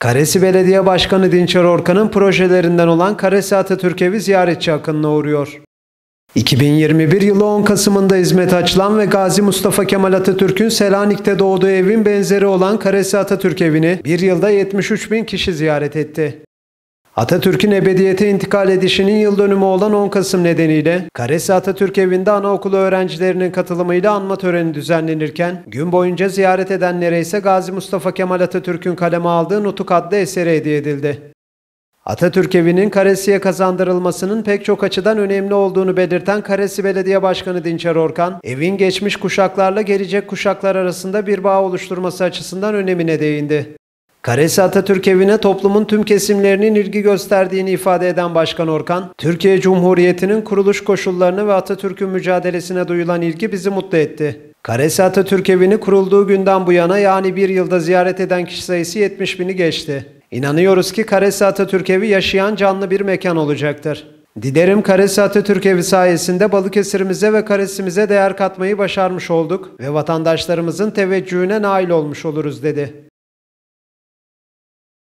Karesi Belediye Başkanı Dinçer Orkan'ın projelerinden olan Karesi Atatürk Evi ziyaretçi akınına uğruyor. 2021 yılı 10 Kasım'ında hizmet açılan ve Gazi Mustafa Kemal Atatürk'ün Selanik'te doğduğu evin benzeri olan Karesi Atatürk Evi'ni bir yılda 73 bin kişi ziyaret etti. Atatürk'ün ebediyete intikal edişinin yıl dönümü olan 10 Kasım nedeniyle Karesi Atatürk Evi'nde anaokulu öğrencilerinin katılımıyla anma töreni düzenlenirken gün boyunca ziyaret edenlere ise Gazi Mustafa Kemal Atatürk'ün kaleme aldığı Nutuk adlı eseri hediye edildi. Atatürk Evi'nin Karesi'ye kazandırılmasının pek çok açıdan önemli olduğunu belirten Karesi Belediye Başkanı Dinçer Orkan, evin geçmiş kuşaklarla gelecek kuşaklar arasında bir bağ oluşturması açısından önemine değindi. Karesi Atatürk Evi'ne toplumun tüm kesimlerinin ilgi gösterdiğini ifade eden Başkan Orkan, Türkiye Cumhuriyeti'nin kuruluş koşullarını ve Atatürk'ün mücadelesine duyulan ilgi bizi mutlu etti. Karesi Atatürk Evi'ni kurulduğu günden bu yana yani bir yılda ziyaret eden kişi sayısı 70 bini geçti. İnanıyoruz ki Karesi Atatürk Evi yaşayan canlı bir mekan olacaktır. Dilerim Karesi Atatürk Evi sayesinde Balıkesir'imize ve Karesimize değer katmayı başarmış olduk ve vatandaşlarımızın teveccühüne nail olmuş oluruz dedi.